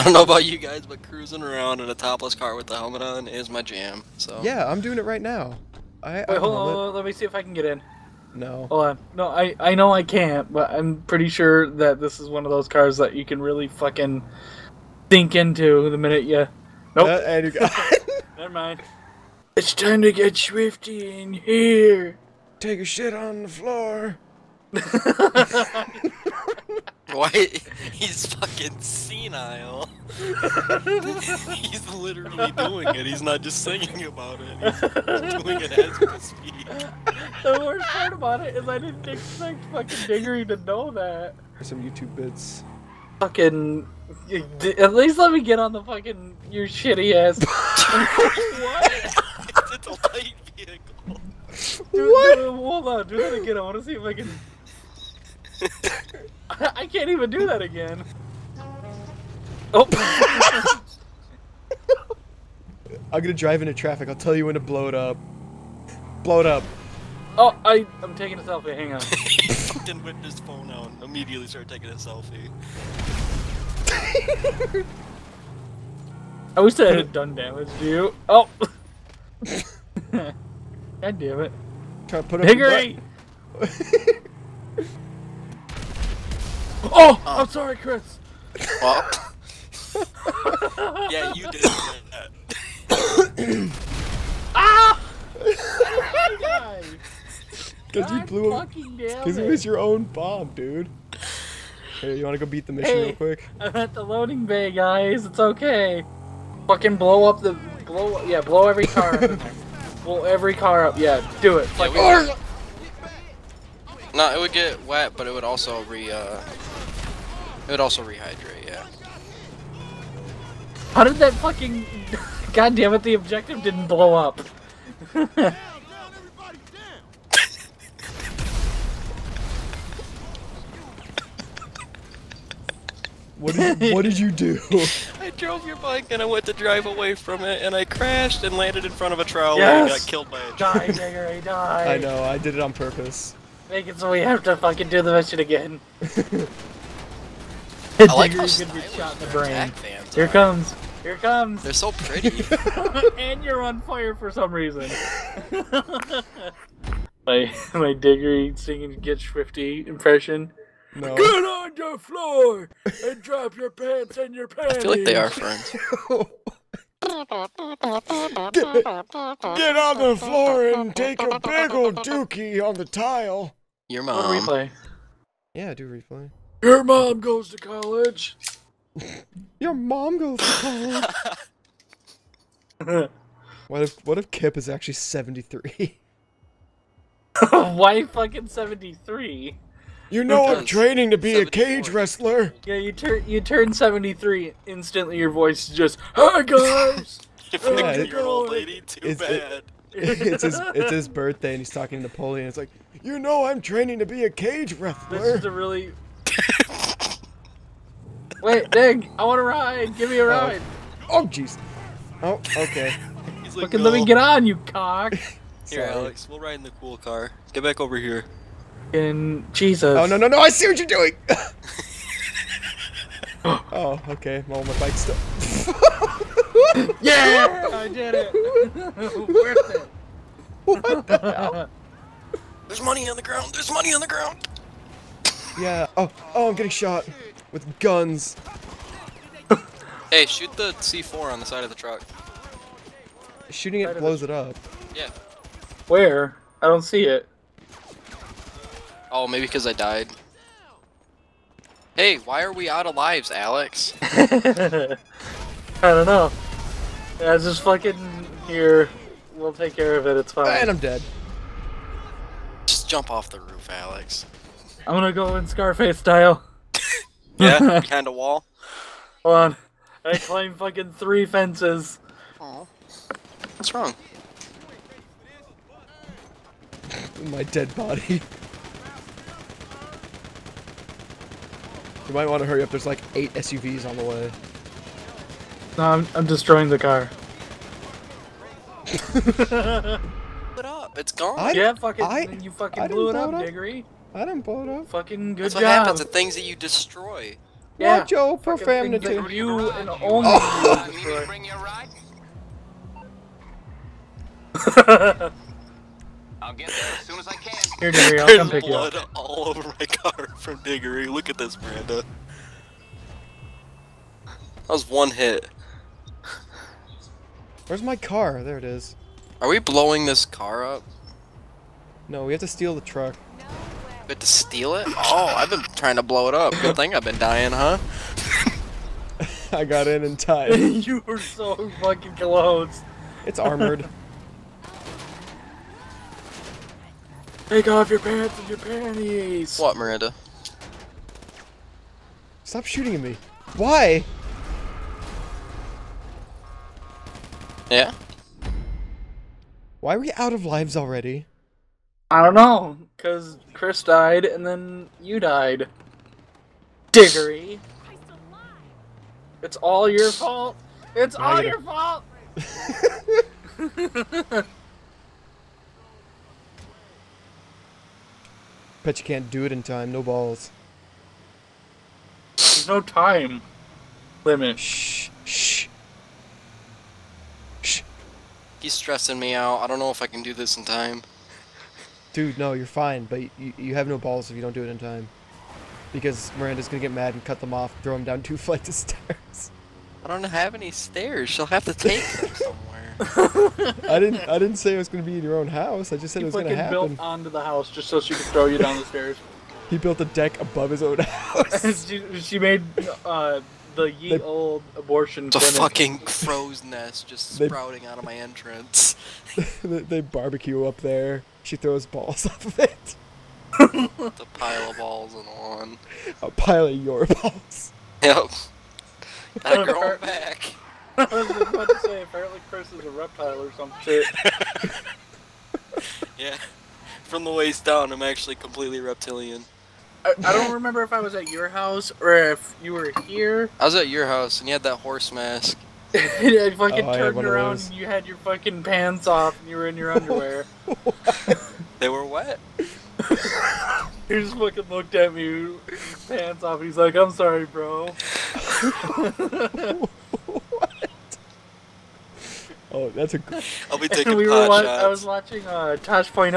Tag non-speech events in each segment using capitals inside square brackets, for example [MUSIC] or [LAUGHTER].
I don't know about you guys, but cruising around in a topless car with the helmet on is my jam. So Yeah, I'm doing it right now. I, Wait, I hold on, let me see if I can get in. No. Hold on. No, I, I know I can't, but I'm pretty sure that this is one of those cars that you can really fucking sink into the minute you. Nope. Uh, and you got- [LAUGHS] [LAUGHS] Never mind. It's time to get schwifty in here. Take a shit on the floor. [LAUGHS] [LAUGHS] why he's fucking senile. [LAUGHS] he's literally doing it. He's not just singing about it. He's doing it as we speak. the worst part about it is I didn't expect fucking Diggery to know that. Some YouTube bits. Fucking. At least let me get on the fucking your shitty ass. [LAUGHS] what? It's a light vehicle. Do, what? Do, hold on, do that again. I want to see if I can. [LAUGHS] I can't even do that again. Oh. [LAUGHS] I'm gonna drive into traffic. I'll tell you when to blow it up. Blow it up. oh, I I'm taking a selfie. Hang on. he fucking whipped his phone out and immediately started taking a selfie. I wish that had done damage to you. Oh. [LAUGHS] God damn it. Try to put up Hickory! Oh, I'm sorry, Chris. Well, yeah, you did that. [COUGHS] Ah! [LAUGHS] I died. Because you God blew it. fucking Because it it. was your own bomb, dude. Hey, you wanna go beat the mission Hey. real quick? [LAUGHS] I'm at the loading bay, guys. It's okay. Fucking blow up the blow. Yeah, blow every car. up [LAUGHS] blow every car up. Yeah, do it. Yeah, Fucking. We- No, it would get wet, but it would also re uh, it would also rehydrate. Yeah. How did that fucking? [LAUGHS] God damn it! The objective didn't blow up. [LAUGHS] What did you, what did you do? [LAUGHS] I drove your bike and I went to drive away from it, and I crashed and landed in front of a trolley Yes! and got killed by a Die, Diggery, die. I know, I did it on purpose. Make it so we have to fucking do the mission again. I like how Diggery's gonna be shot in the brain. Here are. comes. Here comes. They're so [LAUGHS] pretty. and you're on fire for some reason. [LAUGHS] my my Diggery singing Get Schwifty impression. No. Get on the floor and drop your pants and your panties. I feel like they are friends. [LAUGHS] Get on the floor and take a big old dookie on the tile. Your What do we mom. play? Yeah, do replay. Your mom goes to college. [LAUGHS] Your mom goes to college. [LAUGHS] what if what if Kip is actually 73? [LAUGHS] Why fucking seventy three? You know I'm training to be a cage wrestler. Yeah, you turn you turn seventy three. Instantly, your voice is just Hi guys. If Yeah, yeah, it- an old lady, too it's- it- bad. [LAUGHS] it's his it's his birthday and he's talking to Napoleon. It's like, you know I'm training to be a cage wrestler. This is a really. [LAUGHS] Wait, Dig, I want to ride. Give me a oh. ride. Oh jeez. Oh, okay. He's like, Fucking let me get on, you cock. [LAUGHS] Here, Alex, we'll ride in the cool car. Get back over here. And Jesus. Oh no no no! I see what you're doing. oh okay. Well, my bike's still. [LAUGHS] Yeah, I did it. [LAUGHS] Worth it. what the hell? There's money on the ground. There's money on the ground. Yeah. Oh oh, I'm getting shot with guns. [LAUGHS] Hey, shoot the C4 on the side of the truck. Shooting it blows it up. Yeah. Where? I don't see it. Oh, maybe because I died. Hey, why are we out of lives, Alex? I don't know. Yeah, just fucking here. We'll take care of it. It's fine. And I'm dead. Just jump off the roof, Alex. I'm gonna go in Scarface style. [LAUGHS] Yeah, behind a wall. Hold on. I climb fucking three fences. Oh, what's wrong? [LAUGHS] My dead body. You might want to hurry up. There's like eight SUVs on the way. No, I'm, I'm destroying the car. Put up. It's gone. I- yeah, fucking. I- you fucking I blew it up, it up. Diggery. I didn't blow it up. Fucking good That's what happens. The things that you destroy. Yeah. Watch your Fucking things profanity. that you and only Oh. you [LAUGHS] destroy. Bring you ride? [LAUGHS] I'll get there as soon as I can. Here, Diggery, I'll There's come pick you up. blood all over my car from Diggery. Look at this, Miranda. That was one hit. Where's my car? There it is. Are we blowing this car up? No, we have to steal the truck. We have to steal it? Oh, I've been trying to blow it up. Good thing I've been dying, huh? [LAUGHS] I got in in time. [LAUGHS] you were so fucking close. It's armored. [LAUGHS] Take off your pants and your panties. What, Miranda? Stop shooting at me. Why? Yeah? Why are we out of lives already? I don't know, cause Chris died and then you died. Diggery. It's all your fault. It's all your fault. [LAUGHS] Bet you can't do it in time. No balls. There's no time limit. Shh. Shh. Shh. He's stressing me out. I don't know if I can do this in time. Dude, no, you're fine, but you, you have no balls if you don't do it in time. Because Miranda's gonna get mad and cut them off, throw them down [LAUGHS] two flights of stairs. I don't have any stairs. She'll have to take them [LAUGHS] somewhere. I didn't I didn't say it was gonna be in your own house. I just said He it was gonna fucking happen. built onto the house just so she could throw you down the stairs. [LAUGHS] He built a deck above his own house. she, she made uh, the ye They- old abortion It's a clinic. fucking [LAUGHS] crow's nest just They- sprouting out of my entrance. [LAUGHS] they, they barbecue up there. She throws balls [LAUGHS] off of it. It's a pile of balls and one. A pile of your balls. Yep. Gotta grow 'em back. I was about to say, apparently Chris is a reptile or some shit. Yeah. From the waist down, I'm actually completely reptilian. I, I don't remember if I was at your house or if you were here. [LAUGHS] I was at your house and you had that horse mask. and I fucking Oh, turned one of around and you had your fucking pants off and you were in your underwear. [LAUGHS] They were wet. [LAUGHS] he just fucking looked at me, pants off, he's like, I'm sorry, bro. What? Oh, that's a. g- I'll be And taking we pot were wa- shots. I was watching uh, Tosh.0.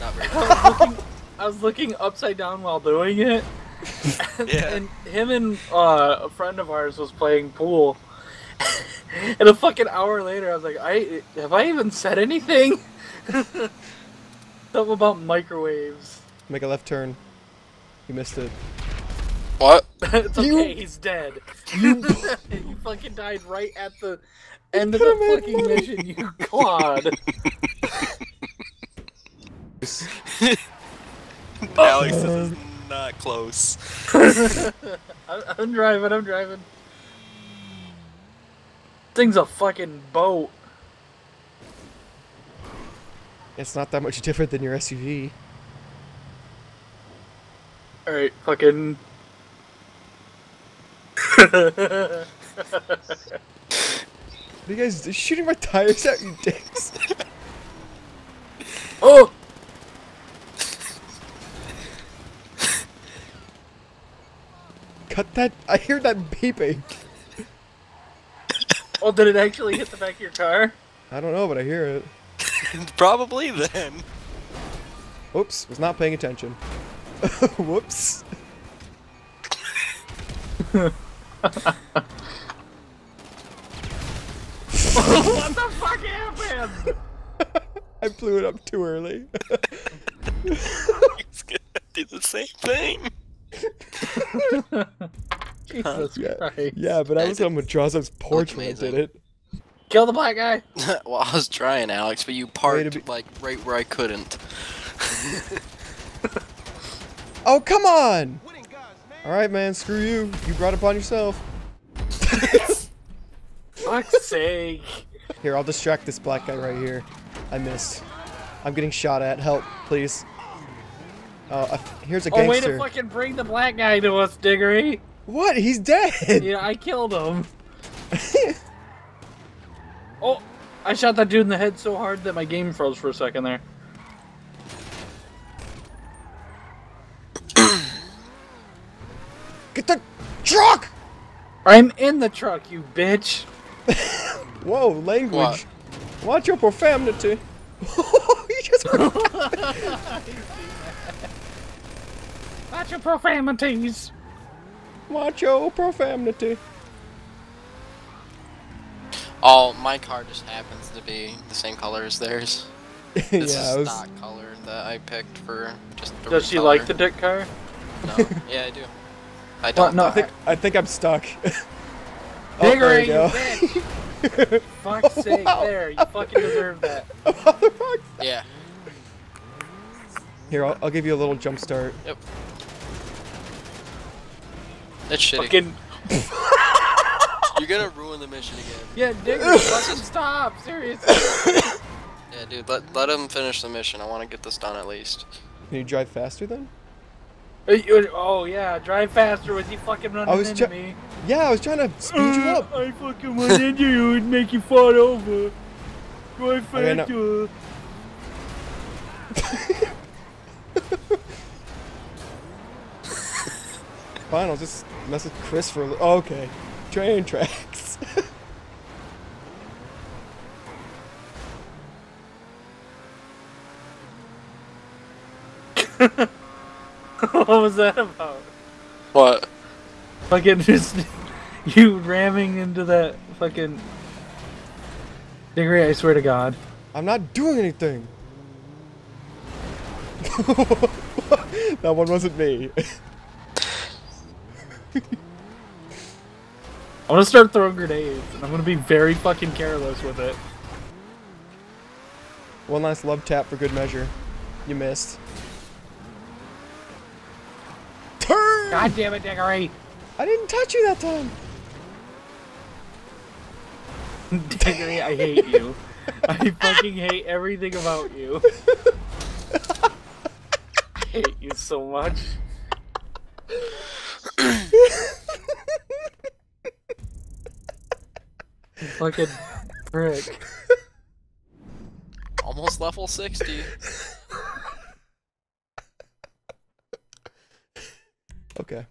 Not very I was looking, I was looking upside down while doing it. [LAUGHS] And, Yeah. and him and uh, a friend of ours was playing pool. [LAUGHS] and a fucking hour later, I was like, I have I even said anything? Something about microwaves. Make a left turn. You missed it. What? [LAUGHS] it's okay, You- he's dead. You. you fucking died right at the end of the fucking mission, you clod. [LAUGHS] Alex this is oh. not close. [LAUGHS] I'm, I'm driving, I'm driving. Thing's a fucking boat. it's not that much different than your SUV. Alright, fucking. What [LAUGHS] are you guys shooting my tires out, you dicks? oh! Cut that. I hear that beeping. [LAUGHS] Oh, did it actually hit the back of your car? I don't know, but I hear it. [LAUGHS] Probably then. Oops, was not paying attention. [LAUGHS] Whoops. what the fuck happened? I blew it up too early. He's gonna do the same thing. [LAUGHS] Jesus yeah, Christ. yeah, but I was on Madrazo's porch when I did it. Kill the black guy. [LAUGHS] well, I was trying, Alex, but you parked be- like right where I couldn't. [LAUGHS] Oh, come on! Alright, man, screw you. You brought it upon yourself. Fuck's sake. Here, I'll distract this black guy right here. I missed. I'm getting shot at. Help, please. Oh, uh, here's a gangster. Oh, way to fucking bring the black guy to us, Diggery. what? He's dead! Yeah, I killed him. [LAUGHS] oh, I shot that dude in the head so hard that my game froze for a second there. Get the truck! I'm in the truck, you bitch. [LAUGHS] Whoa, language. Watch your profanity. [LAUGHS] you just Watch your profanities. watch your profanity. Oh, my car just happens to be the same color as theirs. [LAUGHS] This yeah, is I was, stock color that I picked for just. the Does she recolor. like the dick car? No. [LAUGHS] Yeah, I do. I don't. no, I think I think I'm stuck. [LAUGHS] oh, Diggery, there you you bitch. Fuck's oh, sake, Wow. there. You fucking deserve that. Motherfucker. Yeah. Here, I'll, I'll give you a little jump start. That's shitty. Fucking. You're gonna ruin the mission again. Yeah, Diggery, fucking stop. Seriously. [COUGHS] Yeah, dude. Let let him finish the mission. I want to get this done at least. Can you drive faster then? Uh, Oh, yeah, drive faster. Was he fucking running I was into me? Yeah, I was trying to speed you up. I fucking went into you and make you fall over. Drive Okay, now- [LAUGHS] Fine, I'll just mess with Chris for a little. Oh, okay. Train tracks. [LAUGHS] [LAUGHS] what was that about? What? Fucking just [LAUGHS] you ramming into that fucking. Diggery, I swear to God. I'm not doing anything. that one wasn't me. I'm gonna start throwing grenades, and I'm gonna be very fucking careless with it. one last love tap for good measure. You missed. Turn! God damn it, Diggery! I didn't touch you that time. [LAUGHS] Diggery, I hate you. I fucking hate everything about you. [LAUGHS] I hate you so much. [LAUGHS] fucking prick. Almost level 60. Okay.